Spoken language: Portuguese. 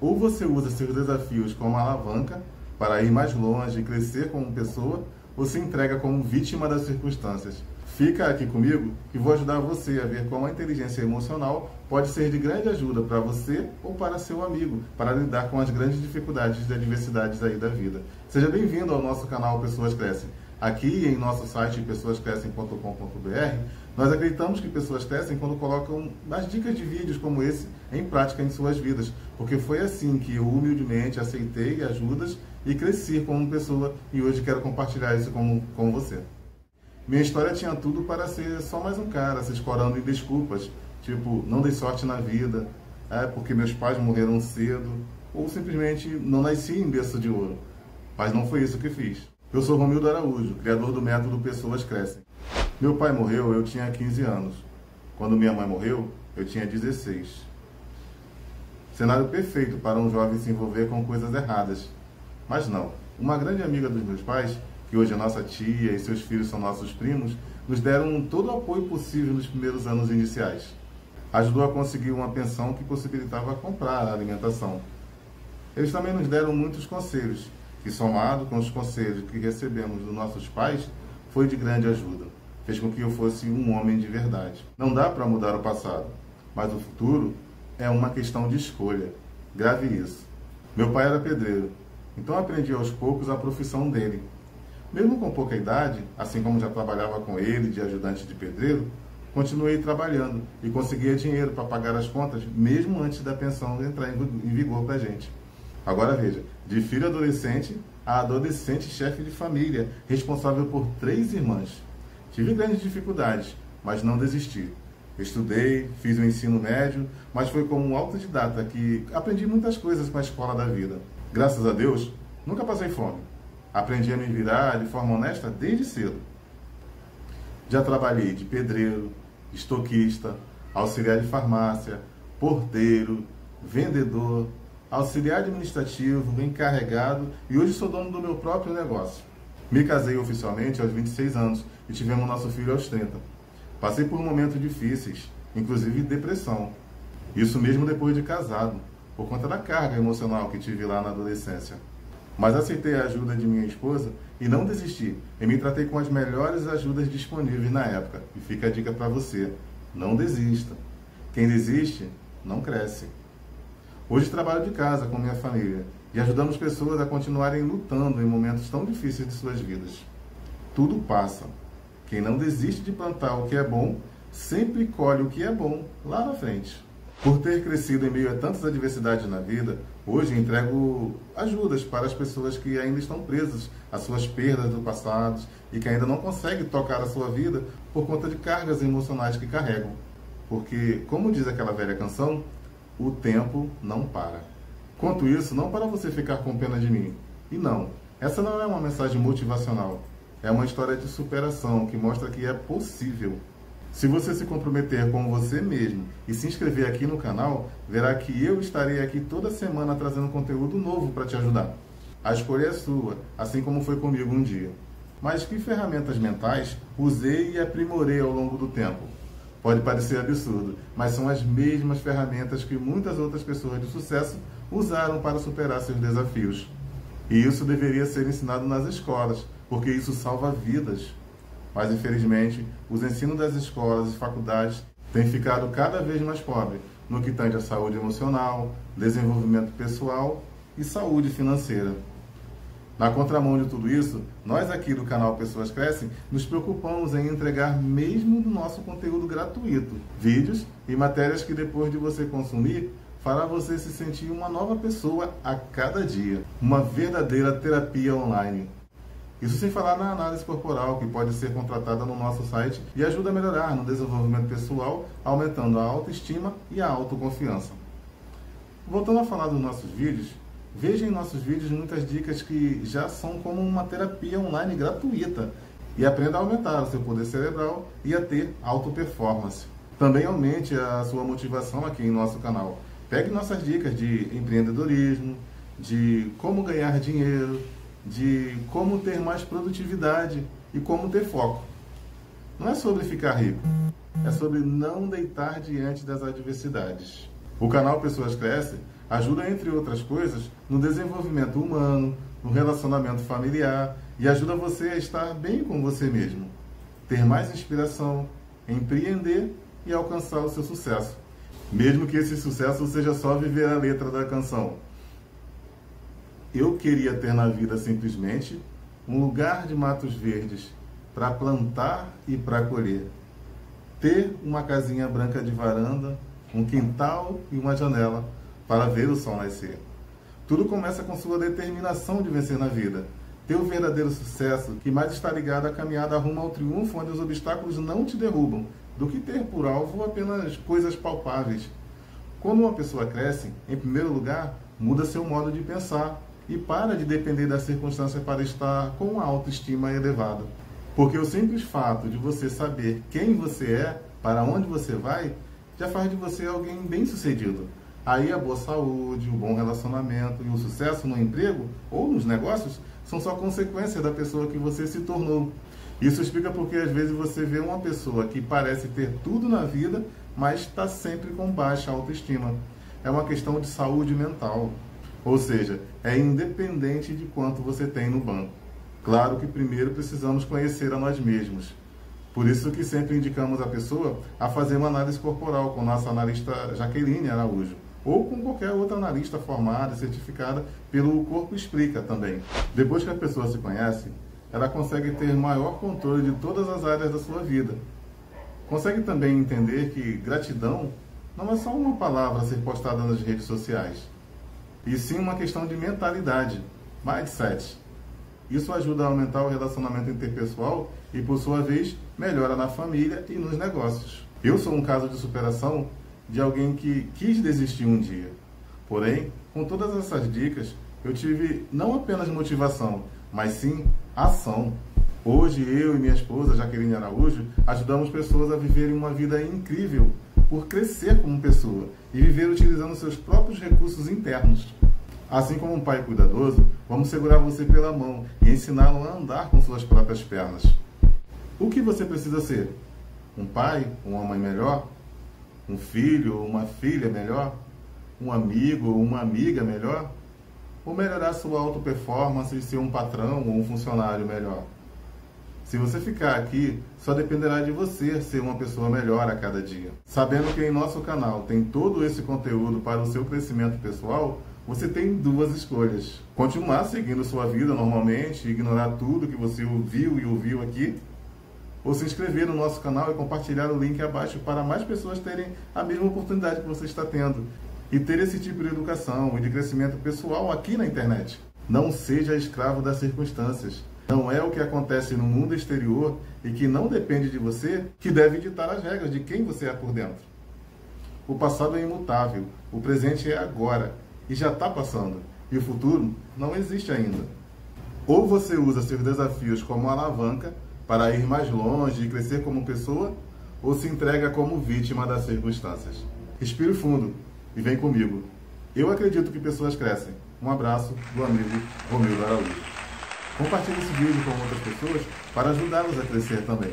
Ou você usa seus desafios como alavanca para ir mais longe e crescer como pessoa, ou se entrega como vítima das circunstâncias. Fica aqui comigo que vou ajudar você a ver como a inteligência emocional pode ser de grande ajuda para você ou para seu amigo, para lidar com as grandes dificuldades e adversidades aí da vida. Seja bem-vindo ao nosso canal Pessoas Crescem. Aqui em nosso site pessoascrescem.com.br, nós acreditamos que pessoas crescem quando colocam as dicas de vídeos como esse em prática em suas vidas, porque foi assim que eu humildemente aceitei ajudas e cresci como pessoa e hoje quero compartilhar isso com, com você. Minha história tinha tudo para ser só mais um cara se escorando em desculpas, tipo, não dei sorte na vida, é porque meus pais morreram cedo, ou simplesmente não nasci em berço de ouro. Mas não foi isso que fiz. Eu sou Romildo Araújo, criador do método Pessoas Crescem. Meu pai morreu, eu tinha 15 anos. Quando minha mãe morreu, eu tinha 16. Cenário perfeito para um jovem se envolver com coisas erradas. Mas não. Uma grande amiga dos meus pais, que hoje é nossa tia e seus filhos são nossos primos, nos deram todo o apoio possível nos primeiros anos iniciais. Ajudou a conseguir uma pensão que possibilitava comprar a alimentação. Eles também nos deram muitos conselhos, que somado com os conselhos que recebemos dos nossos pais, foi de grande ajuda. Fez com que eu fosse um homem de verdade. Não dá para mudar o passado, mas o futuro é uma questão de escolha. Grave isso. Meu pai era pedreiro, então aprendi aos poucos a profissão dele. Mesmo com pouca idade, assim como já trabalhava com ele de ajudante de pedreiro, continuei trabalhando e conseguia dinheiro para pagar as contas, mesmo antes da pensão entrar em vigor para a gente. Agora veja, de filho adolescente a adolescente chefe de família, responsável por três irmãs. Tive grandes dificuldades, mas não desisti. Estudei, fiz o ensino médio, mas foi como um autodidata que aprendi muitas coisas com a escola da vida. Graças a Deus, nunca passei fome. Aprendi a me virar de forma honesta desde cedo. Já trabalhei de pedreiro, estoquista, auxiliar de farmácia, porteiro, vendedor, auxiliar administrativo, encarregado e hoje sou dono do meu próprio negócio. Me casei oficialmente aos 26 anos e tivemos nosso filho aos 30. Passei por momentos difíceis, inclusive depressão. Isso mesmo depois de casado, por conta da carga emocional que tive lá na adolescência. Mas aceitei a ajuda de minha esposa e não desisti. E me tratei com as melhores ajudas disponíveis na época. E fica a dica para você: não desista. Quem desiste, não cresce. Hoje trabalho de casa com minha família e ajudamos pessoas a continuarem lutando em momentos tão difíceis de suas vidas. Tudo passa. Quem não desiste de plantar o que é bom, sempre colhe o que é bom lá na frente. Por ter crescido em meio a tantas adversidades na vida, hoje entrego ajudas para as pessoas que ainda estão presas às suas perdas do passado e que ainda não conseguem tocar a sua vida por conta de cargas emocionais que carregam. Porque, como diz aquela velha canção, o tempo não para. Quanto isso, não para você ficar com pena de mim. E não, essa não é uma mensagem motivacional. É uma história de superação que mostra que é possível. Se você se comprometer com você mesmo e se inscrever aqui no canal, verá que eu estarei aqui toda semana trazendo conteúdo novo para te ajudar. A escolha é sua, assim como foi comigo um dia. Mas que ferramentas mentais usei e aprimorei ao longo do tempo? Pode parecer absurdo, mas são as mesmas ferramentas que muitas outras pessoas de sucesso usaram para superar seus desafios. E isso deveria ser ensinado nas escolas, porque isso salva vidas. Mas infelizmente, os ensinos das escolas e faculdades têm ficado cada vez mais pobres no que tange à saúde emocional, desenvolvimento pessoal e saúde financeira. Na contramão de tudo isso, nós aqui do canal Pessoas Crescem nos preocupamos em entregar mesmo do nosso conteúdo gratuito, vídeos e matérias que depois de você consumir, fará você se sentir uma nova pessoa a cada dia, uma verdadeira terapia online. Isso sem falar na análise corporal, que pode ser contratada no nosso site e ajuda a melhorar no desenvolvimento pessoal, aumentando a autoestima e a autoconfiança. Voltando a falar dos nossos vídeos, Veja em nossos vídeos muitas dicas que já são como uma terapia online gratuita e aprenda a aumentar o seu poder cerebral e a ter alta performance. Também aumente a sua motivação aqui em nosso canal. Pegue nossas dicas de empreendedorismo, de como ganhar dinheiro, de como ter mais produtividade e como ter foco. Não é sobre ficar rico, é sobre não deitar diante das adversidades. O canal Pessoas Crescem ajuda, entre outras coisas, no desenvolvimento humano, no relacionamento familiar e ajuda você a estar bem com você mesmo, ter mais inspiração, empreender e alcançar o seu sucesso. Mesmo que esse sucesso seja só viver a letra da canção. Eu queria ter na vida simplesmente um lugar de matos verdes para plantar e para colher. Ter uma casinha branca de varanda, um quintal e uma janela para ver o sol nascer. Tudo começa com sua determinação de vencer na vida. Um verdadeiro sucesso que mais está ligado à caminhada rumo ao triunfo onde os obstáculos não te derrubam, do que ter por alvo apenas coisas palpáveis. Quando uma pessoa cresce, em primeiro lugar, muda seu modo de pensar e para de depender das circunstâncias para estar com uma autoestima elevada. Porque o simples fato de você saber quem você é, para onde você vai, já faz de você alguém bem-sucedido. Aí a boa saúde, o bom relacionamento e o sucesso no emprego ou nos negócios são só consequência da pessoa que você se tornou. Isso explica porque às vezes você vê uma pessoa que parece ter tudo na vida, mas está sempre com baixa autoestima. É uma questão de saúde mental. Ou seja, é independente de quanto você tem no banco. Claro que primeiro precisamos conhecer a nós mesmos. Por isso que sempre indicamos a pessoa a fazer uma análise corporal com nossa analista Jaqueline Araújo ou com qualquer outra analista formada e certificada pelo Corpo Explica também. Depois que a pessoa se conhece, ela consegue ter maior controle de todas as áreas da sua vida. Consegue também entender que gratidão não é só uma palavra a ser postada nas redes sociais, e sim uma questão de mentalidade, mindset. Isso ajuda a aumentar o relacionamento interpessoal e, por sua vez, melhora na família e nos negócios. Eu sou um caso de superação de alguém que quis desistir um dia. Porém, com todas essas dicas, eu tive não apenas motivação, mas sim ação. Hoje, eu e minha esposa, Jaqueline Araújo, ajudamos pessoas a viverem uma vida incrível por crescer como pessoa e viver utilizando seus próprios recursos internos. Assim como um pai cuidadoso, vamos segurar você pela mão e ensiná-lo a andar com suas próprias pernas. O que você precisa ser? Um pai, uma mãe melhor? Um filho ou uma filha melhor, um amigo ou uma amiga melhor, ou melhorar sua auto-performance e ser um patrão ou um funcionário melhor. Se você ficar aqui, só dependerá de você ser uma pessoa melhor a cada dia. Sabendo que em nosso canal tem todo esse conteúdo para o seu crescimento pessoal, você tem duas escolhas. Continuar seguindo sua vida normalmente, ignorar tudo que você ouviu e ouviu aqui, ou se inscrever no nosso canal e compartilhar o link abaixo para mais pessoas terem a mesma oportunidade que você está tendo e ter esse tipo de educação e de crescimento pessoal aqui na internet. Não seja escravo das circunstâncias. Não é o que acontece no mundo exterior e que não depende de você que deve ditar as regras de quem você é por dentro. O passado é imutável, o presente é agora e já está passando, e o futuro não existe ainda. Ou você usa seus desafios como alavanca para ir mais longe e crescer como pessoa ou se entrega como vítima das circunstâncias? Respire fundo e vem comigo. Eu acredito que pessoas crescem. Um abraço do amigo Romildo Araújo. Compartilhe esse vídeo com outras pessoas para ajudá-los a crescer também.